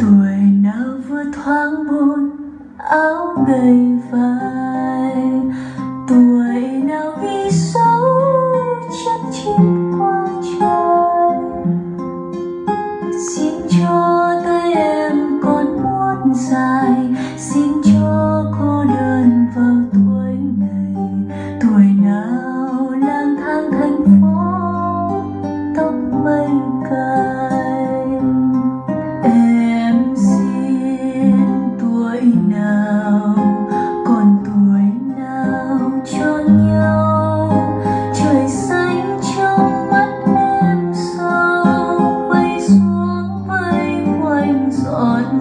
tuổi nào vừa thoáng buồn áo gầy vai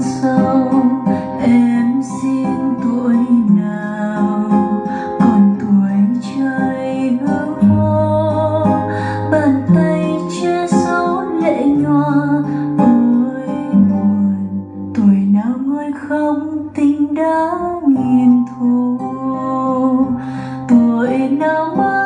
sâu em xin tuổi nào? Còn tuổi chơi hư vô bàn tay che giấu lệ nhòa. Ôi, buồn, tuổi nào người không tình đã nghìn thù tuổi nào mà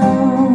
now.